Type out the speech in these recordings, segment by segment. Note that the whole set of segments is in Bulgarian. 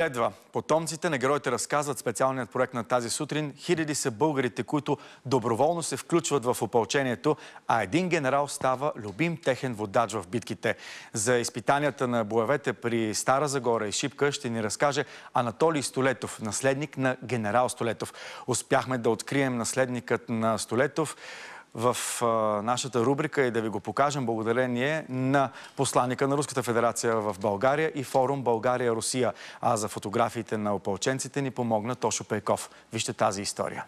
Следва. Потомците на героите разказват специалният проект на тази сутрин. Хиляди са българите, които доброволно се включват в опълчението, а един генерал става любим техен водач в битките. За изпитанията на боевете при Стара Загора и Шипка ще ни разкаже Анатолий Столетов, наследник на генерал Столетов. Успяхме да открием наследникът на Столетов в а, нашата рубрика и да ви го покажем благодарение на посланника на Руската федерация в България и форум България-Русия. А за фотографиите на опълченците ни помогна Тошо Пейков. Вижте тази история.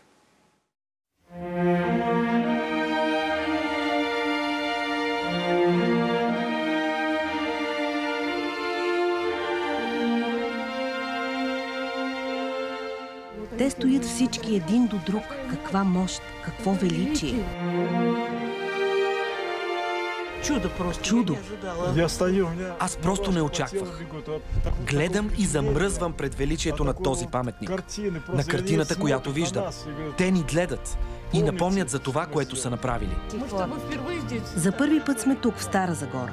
Те стоят всички един до друг. Каква мощ, какво величие. Чудо просто. Чудо. Аз просто не очаквах. Гледам и замръзвам пред величието на този паметник. На картината, която виждам. Те ни гледат и напомнят за това, което са направили. За първи път сме тук, в Стара Загора.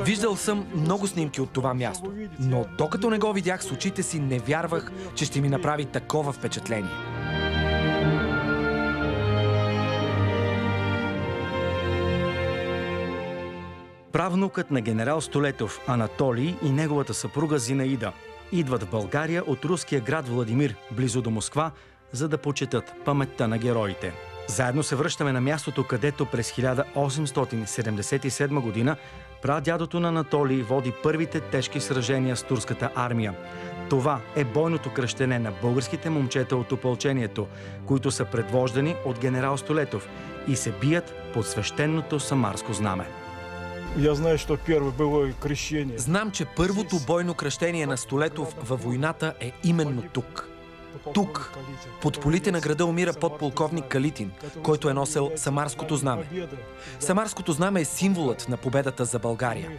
Виждал съм много снимки от това място, но докато не го видях с очите си, не вярвах, че ще ми направи такова впечатление. Правнукът на генерал Столетов Анатолий и неговата съпруга Зинаида идват в България от руския град Владимир, близо до Москва, за да почетат паметта на героите. Заедно се връщаме на мястото, където през 1877 година прадядото на Анатолий води първите тежки сражения с турската армия. Това е бойното кръщене на българските момчета от опълчението, които са предвождани от генерал Столетов и се бият под свещеното самарско знаме. Я знаю, что первое было крещение. Знам, че първото бойно кръщение на Столетов във войната е именно тук. Тук, под полите на града умира подполковник Калитин, който е носел Самарското знаме. Самарското знаме е символът на победата за България.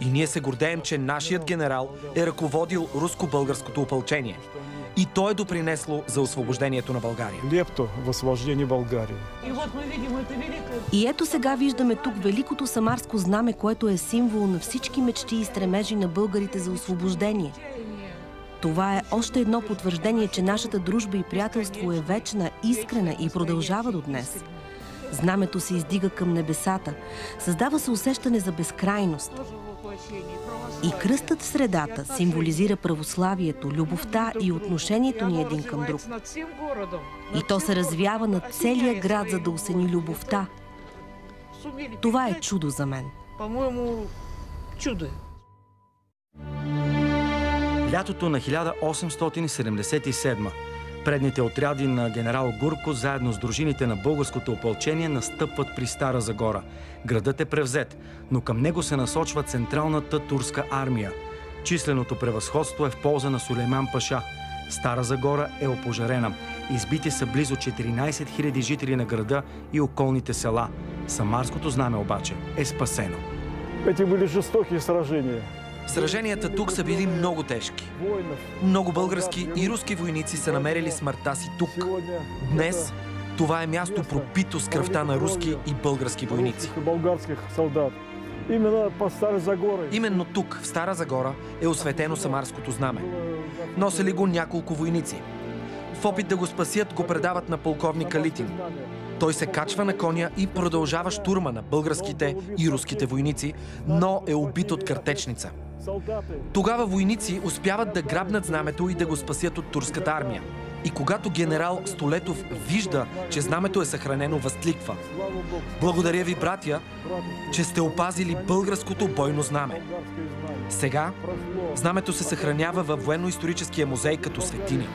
И ние се гордеем, че нашият генерал е ръководил руско-българското опълчение. И то е допринесло за освобождението на България. Лепто в освобождении Болгарии. И ето сега виждаме тук великото самарско знаме, което е символ на всички мечти и стремежи на българите за освобождение. Това е още едно потвърждение, че нашата дружба и приятелство е вечна, искрена и продължава до днес. Знамето се издига към небесата, създава се усещане за безкрайност. И кръстът в средата символизира православието, любовта и отношението ни един към друг. И то се развява над целия град, за да осени любовта. Това е чудо за мен. По-моему, чудо. Лятото на 1877 предните отряди на генерал Гурко заедно с дружините на българското опълчение настъпват при Стара Загора. Градът е превзет, но към него се насочва централната турска армия. Численото превъзходство е в полза на Сулейман Паша. Стара Загора е опожарена. Избити са близо 14 000 жители на града и околните села. Самарското знаме обаче е спасено. Эти были жестокие сражения. Сраженията тук са били много тежки. Много български и руски войници са намерили смъртта си тук. Днес това е място пропито с кръвта на руски и български войници. Именно тук, в Стара Загора, е осветено Самарското знаме. Носели го няколко войници. В опит да го спасят, го предават на полковник Калитин. Той се качва на коня и продължава штурма на българските и руските войници, но е убит от картечница. Тогава войници успяват да грабнат знамето и да го спасят от турската армия. И когато генерал Столетов вижда, че знамето е съхранено, възкликва. Благодаря ви, братя, че сте опазили българското бойно знаме. Сега знамето се съхранява във военно-историческия музей като светиня.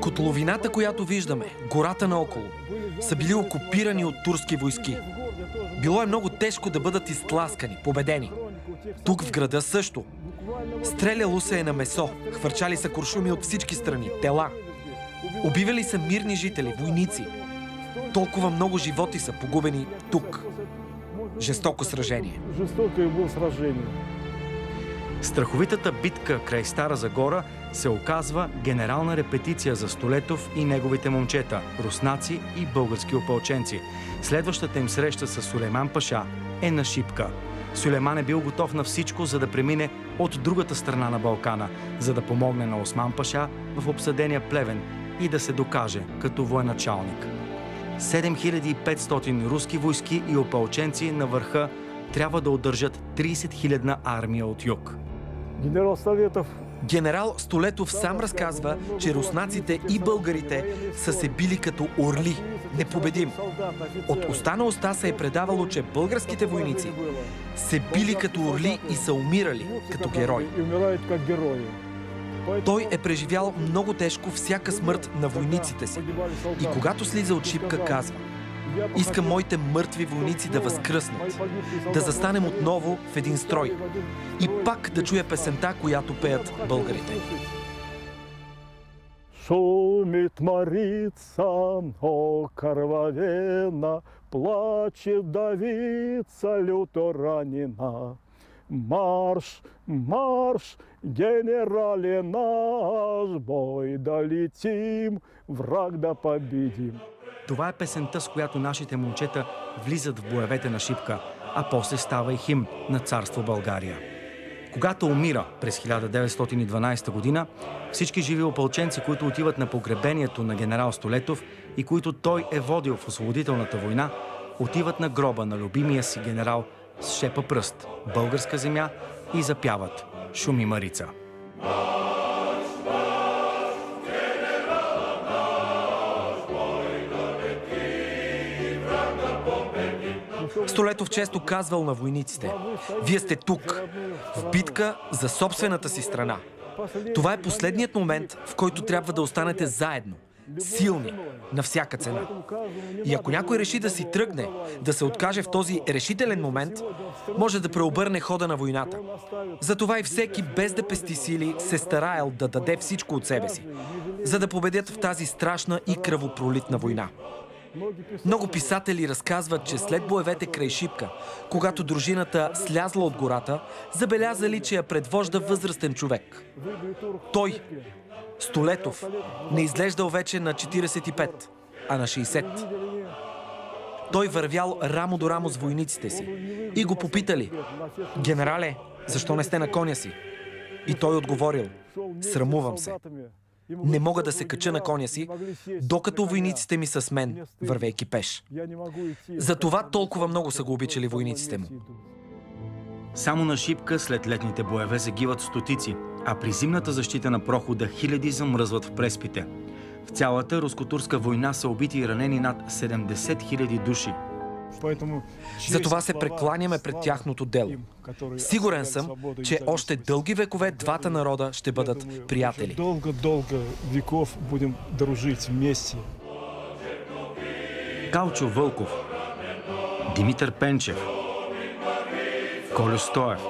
Котловината, която виждаме, гората наоколо, са били окупирани от турски войски. Било е много тежко да бъдат изтласкани, победени. Тук в града също. Стреляло се е на месо, хвърчали са куршуми от всички страни, тела. Убивали са мирни жители, войници. Толкова много животи са погубени тук. Жестоко сражение. Жестокое было сражение. Страховитата битка край Стара Загора се оказва генерална репетиция за Столетов и неговите момчета, руснаци и български опълченци. Следващата им среща с Сулейман Паша е на Шипка. Сюлейман е бил готов на всичко, за да премине от другата страна на Балкана, за да помогне на Осман Паша в обсъдения плевен и да се докаже като военачалник. 7500 руски войски и опълченци на върха трябва да удържат 30 000 армия от юг. Генерал Советов Генерал Столетов сам разказва, че руснаците и българите са се били като орли, непобедим. От уста на уста се е предавало, че българските войници се били като орли и са умирали като герои. Той е преживял много тежко всяка смърт на войниците си. И когато слиза от шипка, казва Искам моите мъртви войници да възкръснат, да застанем отново в един строй и пак да чуя песента, която пеят българите. Шумит Марица, о, кровавена, Плачет давица люто ранена. Марш, марш, генерале наш, бой да летим, враг да победим. Това е песента, с която нашите момчета влизат в боевете на Шипка, а после става и химн на царство България. Когато умира през 1912 година, всички живи опълченци, които отиват на погребението на генерал Столетов и които той е водил в освободителната война, отиват на гроба на любимия си генерал с шепа пръст, българска земя и запяват Шуми Марица. Столетов често казвал на войниците Вие сте тук, в битка за собствената си страна. Това е последният момент, в който трябва да останете заедно, силни, на всяка цена. И ако някой реши да си тръгне, да се откаже в този решителен момент, може да преобърне хода на войната. Затова и всеки, без да пести сили, се стараел да даде всичко от себе си, за да победят в тази страшна и кръвопролитна война. Много писатели разказват, че след боевете край Шипка, когато дружината слязла от гората, забелязали, че я предвожда възрастен човек. Той, Столетов, не изглеждал вече на 45, а на 60. Той вървял рамо до рамо с войниците си и го попитали «Генерале, защо не сте на коня си?» И той отговорил «Срамувам се. Не мога да се кача на коня си, докато войниците ми са с мен, вървейки пеш. Затова толкова много са го обичали войниците му. Само на Шипка след летните боеве загиват стотици, а при зимната защита на прохода хиляди замръзват в преспите. В цялата руско-турска война са убити и ранени над 70 000 души. Затова се прекланяме пред тяхното дело. Сигурен съм, че още дълги векове двата народа ще бъдат приятели. Долго-долго веков будем дружить вместе. Калчо Вълков, Димитър Пенчев, Колю Стоев,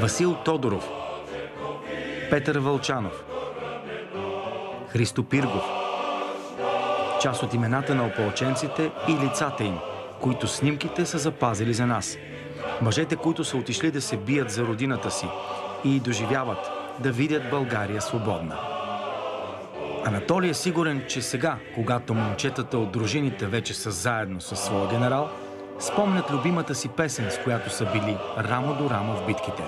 Васил Тодоров, Петър Вълчанов, Христо Пиргов. Част от имената на ополченците и лицата им, които снимките са запазили за нас. Мъжете, които са отишли да се бият за родината си и доживяват да видят България свободна. Анатолий е сигурен, че сега, когато момчетата от дружините вече са заедно със своя генерал, спомнят любимата си песен, с която са били рамо до рамо в битките.